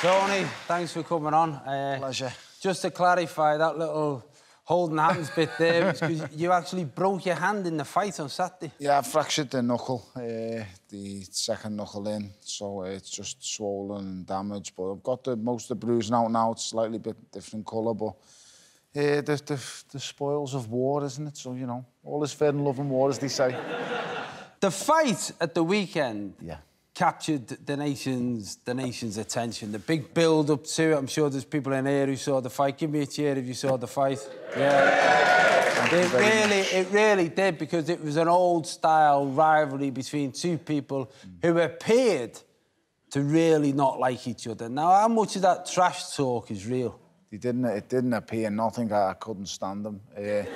Tony, thanks for coming on. Uh, Pleasure. Just to clarify that little holding hands bit there, because you actually broke your hand in the fight on Saturday. Yeah, I fractured the knuckle, uh, the second knuckle in, so it's just swollen and damaged. But I've got the, most of the bruising out now. It's slightly bit different colour, but uh, the, the, the spoils of war, isn't it? So, you know, all is fair in love and war, as they say. The fight at the weekend Yeah. Captured the nation's the nation's attention. The big build up to it. I'm sure there's people in here who saw the fight. Give me a cheer if you saw the fight. Yeah. It really, it really did because it was an old style rivalry between two people who appeared to really not like each other. Now, how much of that trash talk is real? It didn't, it didn't appear nothing. I, I couldn't stand them. Uh,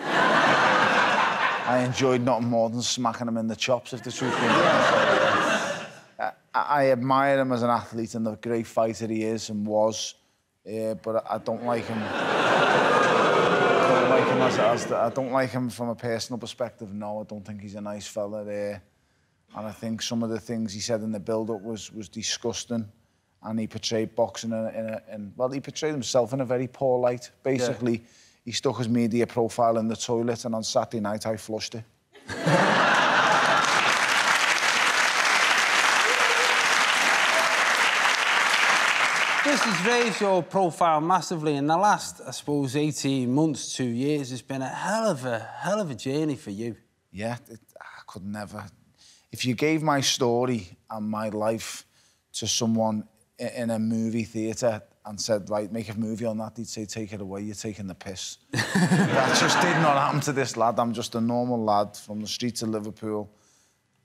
I enjoyed nothing more than smacking them in the chops, if the truth be known. I, admire him as an athlete and the great fighter he is and was, uh, but I, don't like him. I don't like him as, as the, I don't like him from a personal perspective. No, I don't think he's a nice fella there. And I think some of the things he said in the build-up was was disgusting. And he portrayed boxing in a, in a in, well, he portrayed himself in a very poor light. Basically, he stuck his media profile in the toilet, and on Saturday night I flushed it. This has raised your profile massively in the last, I suppose, 18 months, two years. It's been a hell of a hell of a journey for you. Yeah, it, I could never. If you gave my story and my life to someone in a movie theatre and said, right, make a movie on that, they'd say, take it away, you're taking the piss. that just did not happen to this lad. I'm just a normal lad from the streets of Liverpool.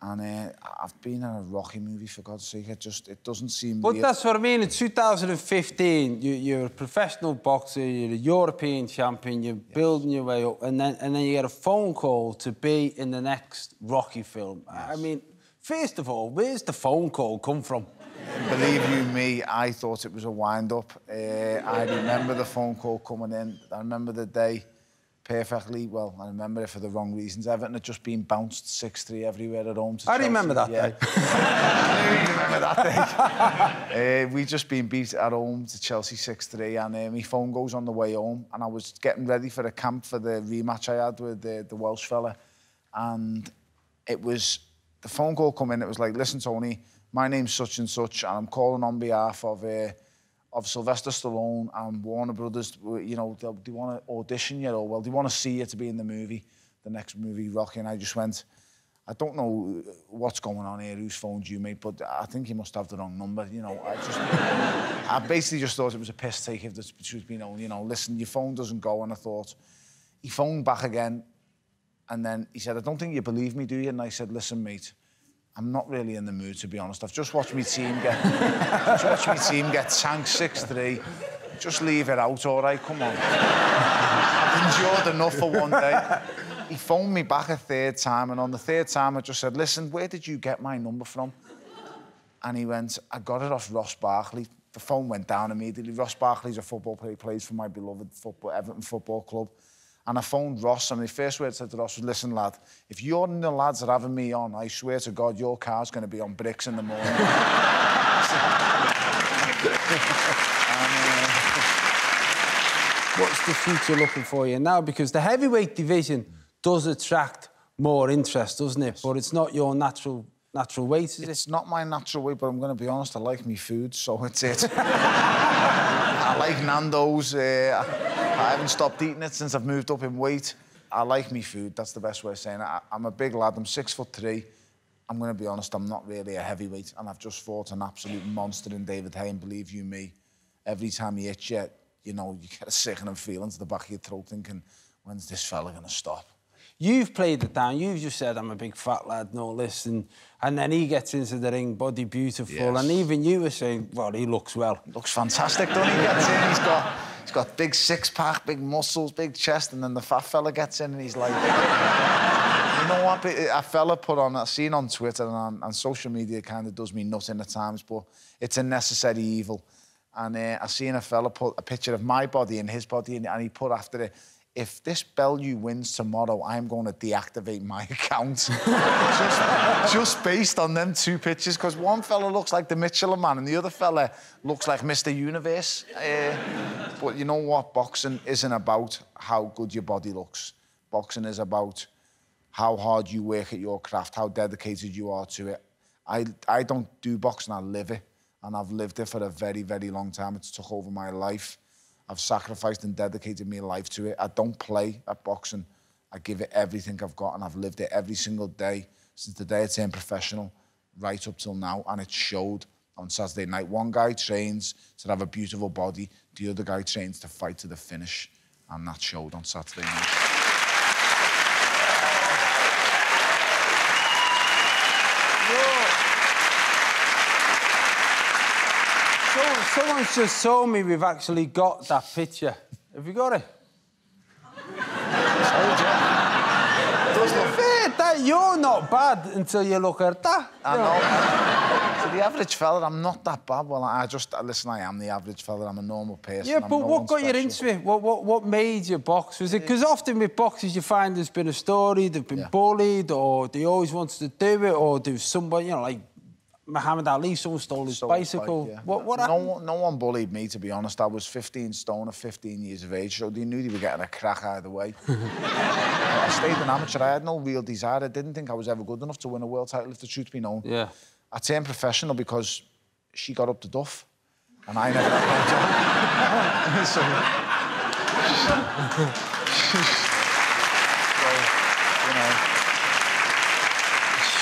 And uh, I've been in a Rocky movie, for God's sake. It just, it doesn't seem But real. that's what I mean. In 2015, you, you're a professional boxer, you're a European champion, you're building your way up, and then, and then you get a phone call to be in the next Rocky film. I mean, first of all, where's the phone call come from? Believe you me, I thought it was a wind-up. Uh, I remember the phone call coming in. I remember the day perfectly. Well, I remember it for the wrong reasons. Everton had just been bounced 6-3 everywhere at home to I Chelsea. remember that yeah. day. I remember that day. uh, we just been beat at home to Chelsea 6-3 and uh, my phone goes on the way home and I was getting ready for a camp for the rematch I had with the, the Welsh fella and it was the phone call come in it was like listen Tony my name's such and such and I'm calling on behalf of uh, of Sylvester Stallone and Warner Brothers you know they, want to audition you or well they want to see you to be in the movie the next movie Rocky and I just went I don't know uh, what's going on here, whose phoned you, mate, but I think you must have the wrong number, you know. I just, I basically just thought it was a piss take if the truth be known, you know. Listen, your phone doesn't go, and I thought, he phoned back again, and then he said, I don't think you believe me, do you? And I said, listen, mate, I'm not really in the mood, to be honest. I've just watched my team get, just watched my team get tanked 6-3. Just leave it out, all right? Come on. I've endured enough for one day. He phoned me back a third time, and on the third time, I just said, listen, where did you get my number from? And he went, I got it off Ross Barkley. The phone went down immediately. Ross Barkley's a football player, he plays for my beloved football, Everton Football Club. And I phoned Ross, and the first word I said to Ross was, listen, lad, if you're and the lads are having me on, I swear to God, your car's going to be on bricks in the morning. and, uh, What's the future looking for you now? Because the heavyweight division does attract more interest, doesn't it? But it's not your natural natural weight, is It's it? not my natural way, but I'm going to be honest, I like me food, so it's it. I like Nando's. Uh, I haven't stopped eating it since I've moved up in weight. I like me food, that's the best way of saying it. I, I'm a big lad, I'm six foot three. I'm going to be honest, I'm not really a heavyweight, and I've just fought an absolute monster in David Haye, and believe you me, every time he hits you, you know, you get a sickening feeling to the back of your throat thinking, when's this fella going to stop? You've played it down. You've just said I'm a big fat lad, no this, and and then he gets into the ring, body beautiful, Yes. and even you were saying, well, he looks well. looks fantastic, doesn't he? Gets in, he's got he's got big six pack, big muscles, big chest, and then the fat fella gets in and he's like, you know what? A fella put on, I've seen on Twitter and on, social media, kind of does me nothing at times, but it's a necessary evil. And uh, I seen a fella put a picture of my body and his body, and, and he put after it, if this Bellew wins tomorrow, I'm going to deactivate my account. just, just based on them two pictures, because one fella looks like the Michelin man and the other fella looks like Mr. Universe. Uh, but you know what? Boxing isn't about how good your body looks. Boxing is about how hard you work at your craft, how dedicated you are to it. I, I don't do boxing, I live it. And I've lived it for a very, very long time. It's took over my life. I've sacrificed and dedicated my life to it. I don't play at boxing. I give it everything I've got and I've lived it every single day since the day I turned professional right up till now. And it showed on Saturday night. One guy trains to have a beautiful body. The other guy trains to fight to the finish. And that showed on Saturday night. Someone's just told me we've actually got that picture. Have you got it? Doesn't fair that you're not bad until you look at that. I know. to the average fella, I'm not that bad. Well, I just uh, listen. I am the average fella. I'm a normal person. Yeah, but no what got you into it? What what what made you box? Was it because often with boxers you find there's been a story, they've been yeah. bullied, or they always wanted to do it, or there's somebody you know like Muhammad Ali, someone stole his stole bicycle. Bike, yeah. What, what no, one, no one bullied me, to be honest. I was 15 stone at 15 years of age, so they knew they were getting a crack either way. I stayed an amateur. I had no real desire. I didn't think I was ever good enough to win a world title, if the truth be known. Yeah. I turned professional because she got up to duff, and I never had no so, so, you know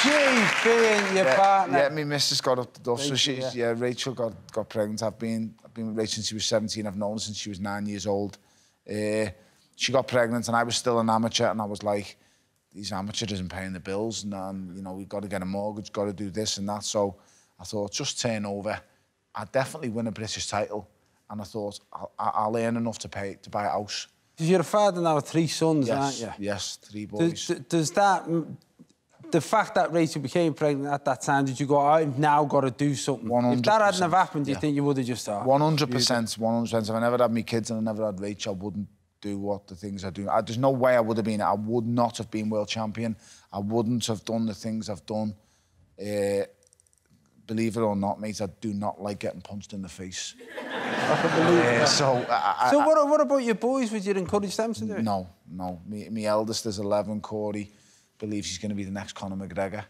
she being your yeah, partner? Yeah, my missus got up the dust. So she, yeah. yeah, Rachel got, got pregnant. I've been, I've been with Rachel since she was 17. I've known her since she was nine years old. Uh, she got pregnant and I was still an amateur and I was like, these amateurs isn't paying the bills and, um, you know, we've got to get a mortgage, got to do this and that. So I thought, just turn over. I'd definitely win a British title. And I thought, I'll, I'll earn enough to pay to buy a house. Because you're a father now of three sons, yes, aren't you? Yes, three boys. Does, does that the fact that Rachel became pregnant at that time, did you go, I've now got to do something? 100%. If that hadn't have happened, do you yeah. think you would have just started? 100%, 100%. If I never had my kids and I never had Rachel, I wouldn't do what the things I do. I, there's no way I would have been, I would not have been world champion. I wouldn't have done the things I've done. Uh, believe it or not, mate, I do not like getting punched in the face. I uh, So, I, so what, what about your boys? Would you encourage them to do it? No, no. My, eldest is 11, Corey believes he's going to be the next Conor McGregor.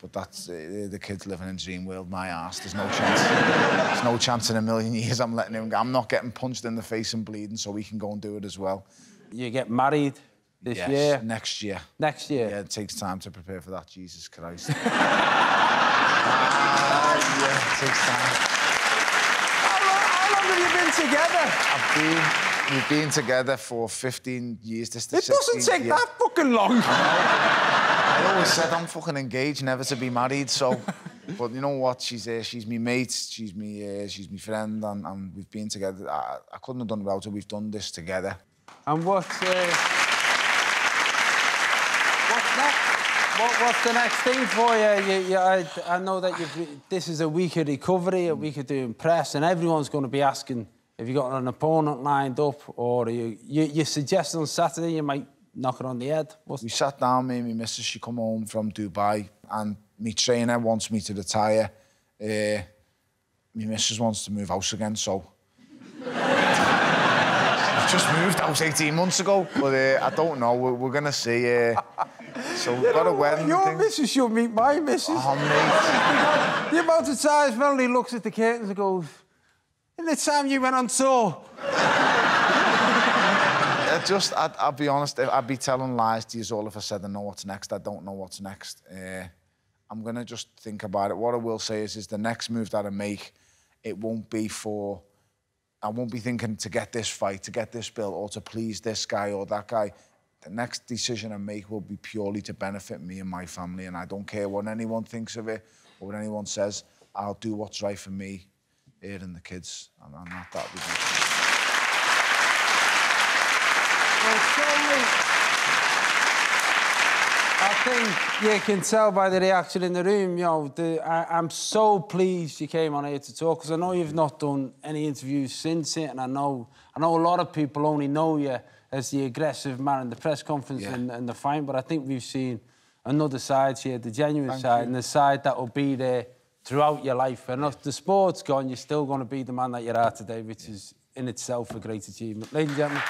But that's uh, the kid's living in dream world. My ass. There's no chance. There's no chance in a million years I'm letting him. Go. I'm not getting punched in the face and bleeding, so he can go and do it as well. You get married this yes, year. Next year. Next year. Yeah, it takes time to prepare for that. Jesus Christ. yeah, it takes time. How long, how long have you been together? I've been. We've been together for 15 years. This it doesn't take year. that fucking long. I always said I'm fucking engaged, never to be married. So, but you know what? She's uh, she's my mate. She's me. Uh, she's my friend, and, and we've been together. I, I couldn't have done without her. We've done this together. And what? Uh, what's next? What, what's the next thing for you? you, you I, I know that this is a week of recovery, a week of doing press, and everyone's going to be asking have you got an opponent lined up, or you, you, you suggest on Saturday you might knock it on the head? What's... We sat down, me and my missus, she come home from Dubai, and my trainer wants me to retire. Uh, my missus wants to move house again, so... I've just moved house 18 months ago, but uh, I don't know, we're, we're going to see... Uh, so we've got a wedding Your thing. missus should meet my missus. Oh, mate. the amount of times Melanie looks at the curtains and goes... In the time you went on tour. I just, I'd, I'll be honest, I'd be telling lies to you all if I said I know what's next. I don't know what's next. Uh, I'm going to just think about it. What I will say is, is the next move that I make, it won't be for, I won't be thinking to get this fight, to get this bill, or to please this guy or that guy. The next decision I make will be purely to benefit me and my family, and I don't care what anyone thinks of it or what anyone says. I'll do what's right for me airing the kids, and, and that that would be. Well, I think you can tell by the reaction in the room, you know, the, I, I'm so pleased you came on here to talk, because I know you've not done any interviews since it, and I know, I know a lot of people only know you as the aggressive man in the press conference Yeah. and, and the fight, but I think we've seen another side here, the genuine Thank side, you. and the side that will be there throughout your life. And if the sport's gone, you're still going to be the man that you are today, which is in itself a great achievement. Ladies and gentlemen,